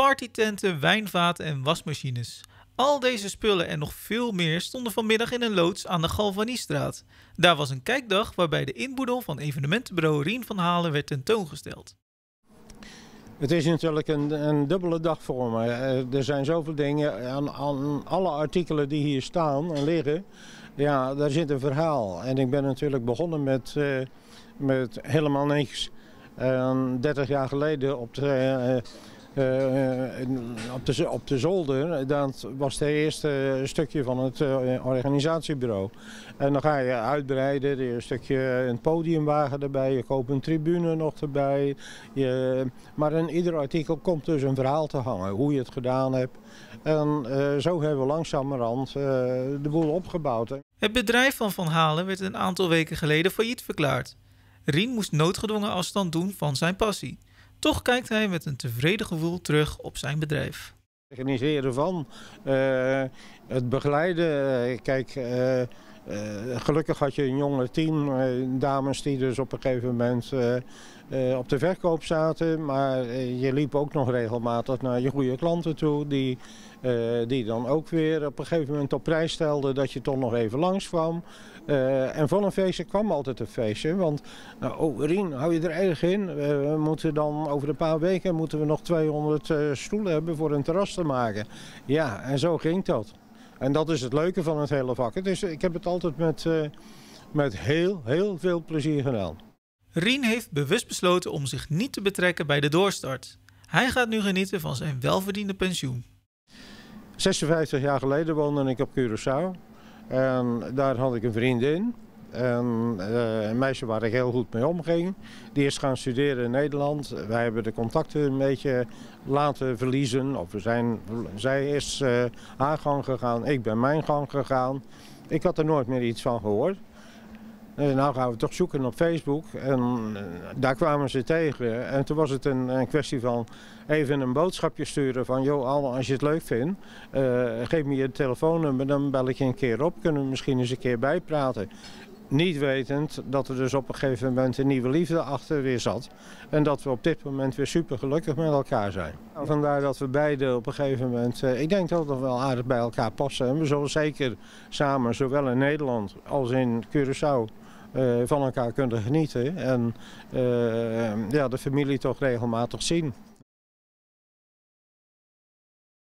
partytenten, wijnvaten en wasmachines. Al deze spullen en nog veel meer stonden vanmiddag in een loods aan de Galvaniestraat. Daar was een kijkdag waarbij de inboedel van evenementenbureau Rien van Halen werd tentoongesteld. Het is natuurlijk een, een dubbele dag voor me. Eh, Er zijn zoveel dingen aan, aan alle artikelen die hier staan en liggen. Ja, daar zit een verhaal. En ik ben natuurlijk begonnen met, eh, met helemaal niks. En 30 jaar geleden op de, eh, op de, op de zolder, dat was het eerste stukje van het eh, organisatiebureau. En dan ga je uitbreiden, is een stukje een podiumwagen erbij, je koopt een tribune nog erbij. Je, maar in ieder artikel komt dus een verhaal te hangen, hoe je het gedaan hebt. En eh, zo hebben we langzamerhand eh, de boel opgebouwd. Het bedrijf van Van Halen werd een aantal weken geleden failliet verklaard. Rien moest noodgedwongen afstand doen van zijn passie. Toch kijkt hij met een tevreden gevoel terug op zijn bedrijf. Het organiseren van, eh, het begeleiden. eh, kijk, eh, eh, gelukkig had je een jonger team, eh, dames die dus op een gegeven moment eh, op de verkoop zaten. Maar je liep ook nog regelmatig naar je goede klanten toe, die, die dan ook weer op een gegeven moment op prijs stelden dat je toch nog even langskwam. Eh, en van een feestje kwam altijd een feestje, want nou, oh Rien, hou je er erg in? We moeten dan over een paar weken moeten we nog 200 eh, stoelen hebben voor een terras te maken. Ja, en zo ging dat. En dat is het leuke van het hele vak. Is, ik heb het altijd met, eh, met heel, heel veel plezier gedaan. Rien heeft bewust besloten om zich niet te betrekken bij de doorstart. Hij gaat nu genieten van zijn welverdiende pensioen. 56 jaar geleden woonde ik op Curaçao. En daar had ik een vriendin. En, eh, een meisje waar ik heel goed mee omging. Die is gaan studeren in Nederland. Wij hebben de contacten een beetje laten verliezen. Of we zijn, zij is eh, haar gang gegaan, ik ben mijn gang gegaan. Ik had er nooit meer iets van gehoord. En nou gaan we toch zoeken op Facebook. En eh, daar kwamen ze tegen. En toen was het een, een kwestie van even een boodschapje sturen van... joh, Al, als je het leuk vindt, eh, geef me je telefoonnummer, dan bel ik je een keer op. Kunnen we misschien eens een keer bijpraten. Niet wetend dat er dus op een gegeven moment een nieuwe liefde achter weer zat. En dat we op dit moment weer super gelukkig met elkaar zijn. Vandaar dat we beide op een gegeven moment, eh, ik denk dat we wel aardig bij elkaar passen. En we zullen zeker samen, zowel in Nederland als in Curaçao, eh, van elkaar kunnen genieten. En eh, ja, de familie toch regelmatig zien.